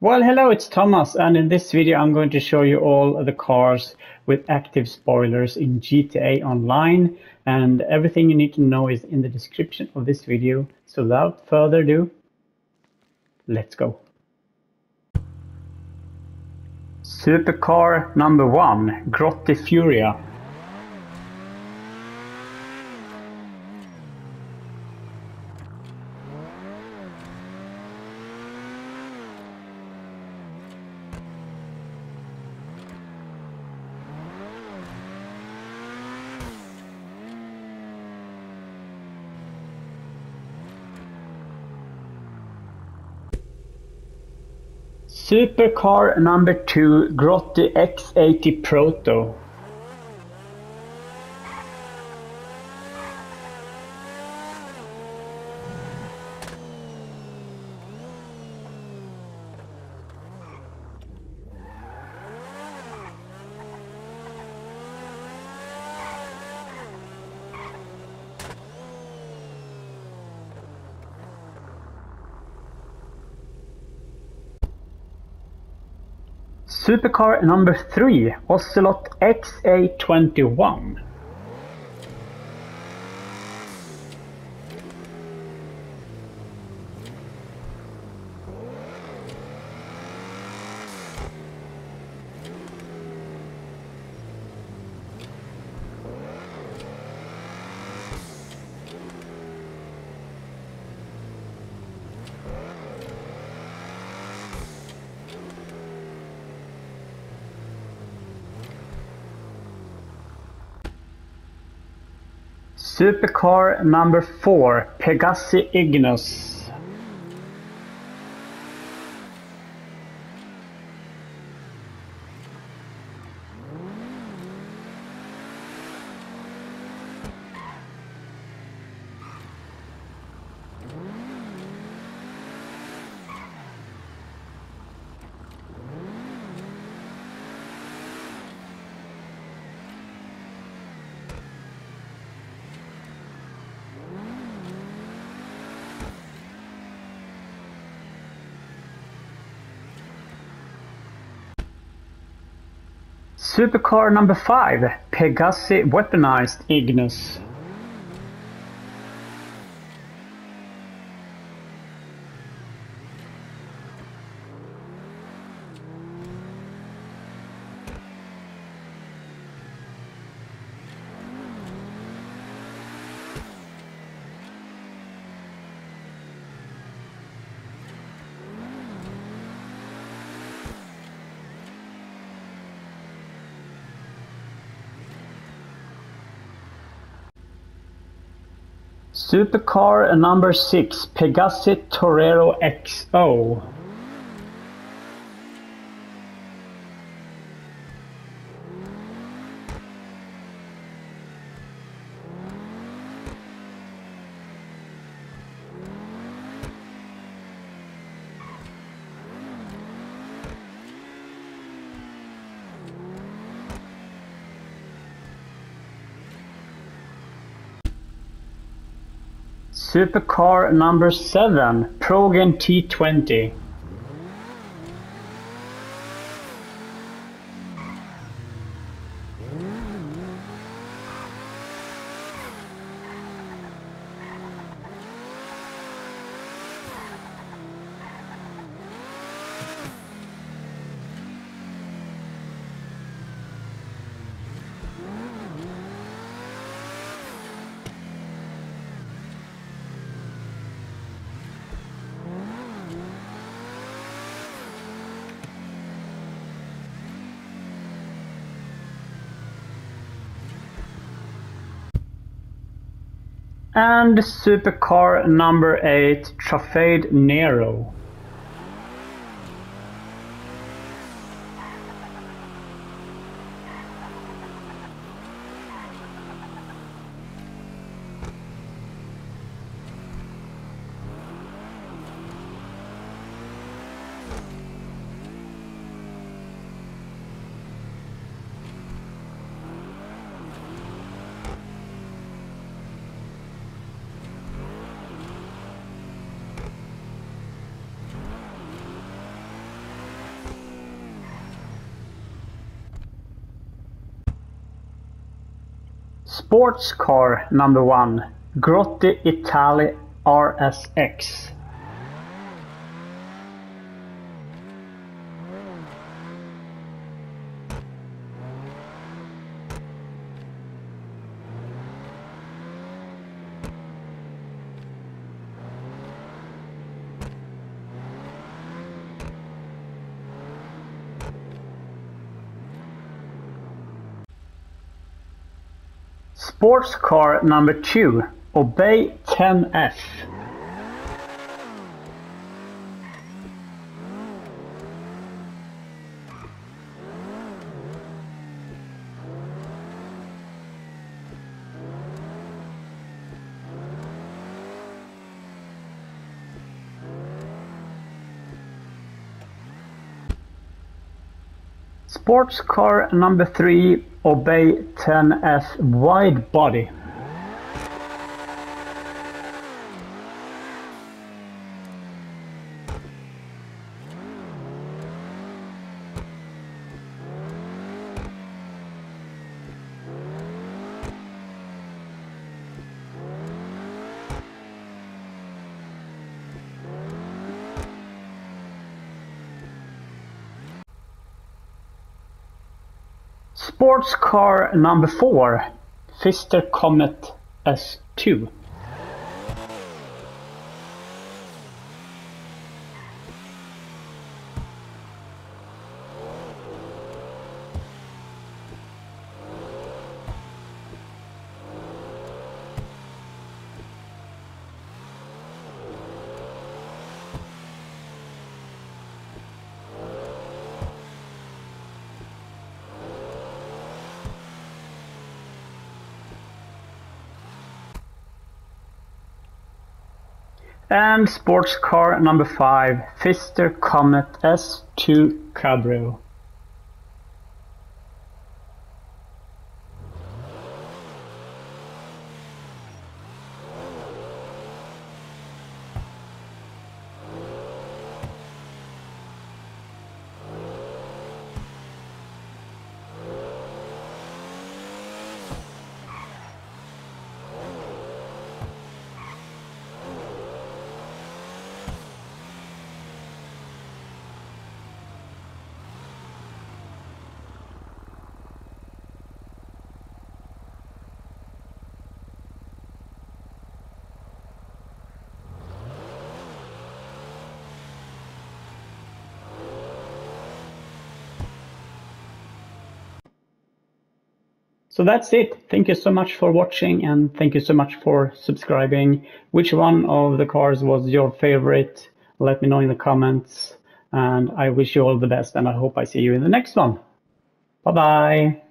Well, hello, it's Thomas, and in this video I'm going to show you all the cars with active spoilers in GTA Online, and everything you need to know is in the description of this video. So without further ado, let's go. Supercar number one, Grotti Furia. Supercar number two, Grotti X80 Proto. Supercar number 3. Ocelot XA21. Supercar number four, Pegassi Ignus. Supercar number five, Pegassi Weaponized Ignus. Supercar number six, Pegassi Torero XO. Supercar number seven, Progen T20. And supercar number 8 Truffade Nero. Sports car number one, Grotti Itali RSX. Sports car number two, Obey 10F. Sports car number three, Obey 10F wide body. Sports car number four, Fister Comet S2. And sports car number five, Pfister Comet S2 Cabrio. So that's it. Thank you so much for watching and thank you so much for subscribing. Which one of the cars was your favorite? Let me know in the comments and I wish you all the best and I hope I see you in the next one. Bye bye.